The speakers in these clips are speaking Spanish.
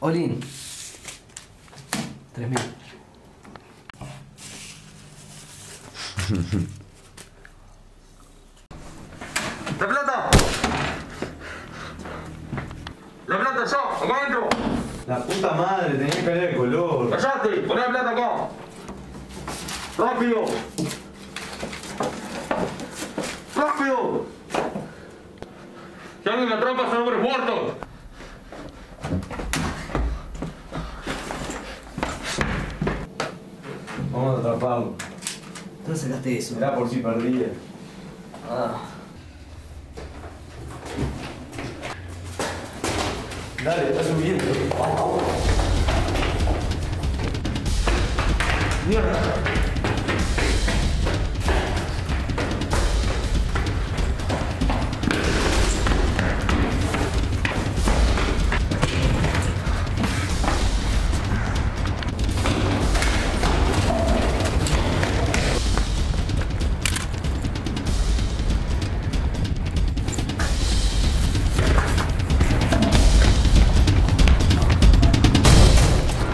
Olin. 3000. ¡La plata! ¡La plata ya! ¡Acá adentro! La puta madre, tenía que cambiar el color. ¡Callate! ¡Poné la plata acá! ¡Rápido! ¡Rápido! Si alguien me atrapa son hombres muertos. Vamos a atraparlo. ¿Dónde sacaste eso? Era por si perdía. Ah. Dale, está subiendo. ¡Mierda!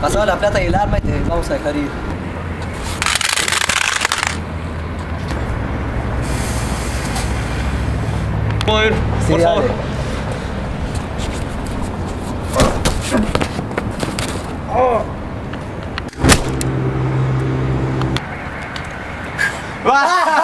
Pasaba la plata y el arma y te vamos a dejar ir. ¿Puedo ir? Sí, por dale. favor. ¡Ah!